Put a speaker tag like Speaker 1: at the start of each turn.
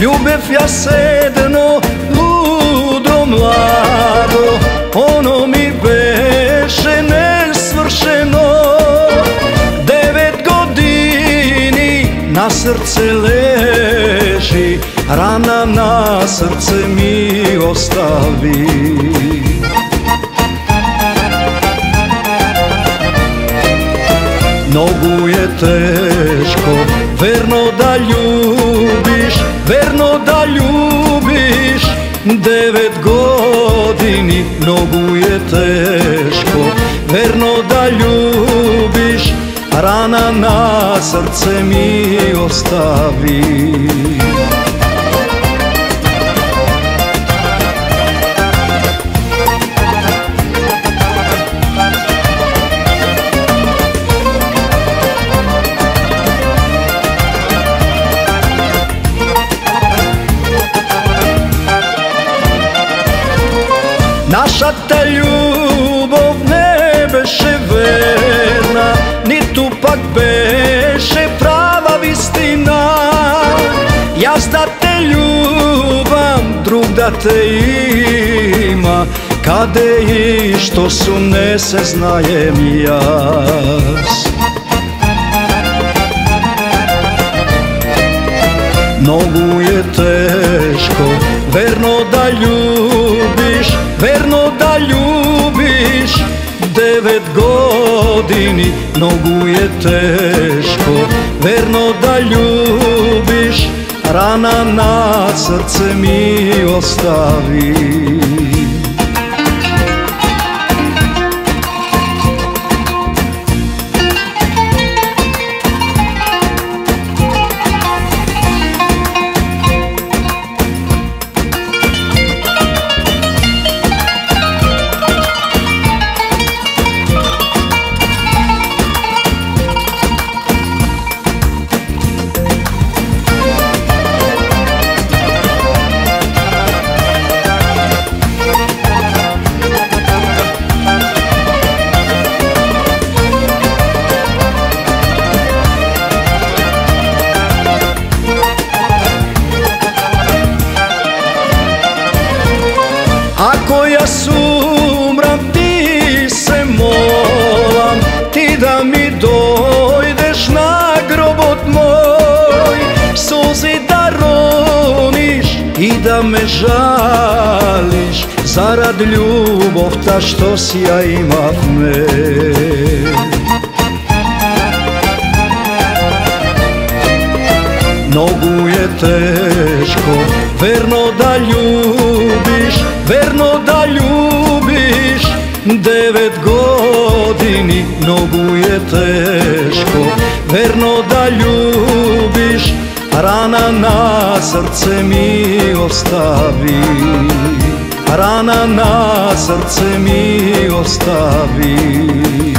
Speaker 1: ljubev ja sedno ludo mlado Ono mi beše nesvršeno. Devet godini na srce leži Rana na srce mi ostavi. Nogu je teško, verno da ljubiš, verno da ljubiš Devet godini, nogu je teško, verno da ljubiš Rana na srce mi ostavi Naša ta ljubov ne beše verna Ni tu pak beše prava vistina. Ja da te ljubav, drug da te ima Kade i što su ne se znajem jas Nogu je teško, verno da ljubiš, verno da ljubiš. Devet godini, nogu je teško, verno da ljubiš. Rana na srce mi ostavi Ako ja sumram ti se molam Ti da mi dojdeš na grobot moj. Suzi da roniš i da me žališ Zarad ljubov ta što si ja imav me Nogu je teško, verno da ljubiš, verno da ljubiš Devet godini, nogu je teško, verno da ljubiš Rana na srce mi ostavi, rana na srce mi ostavi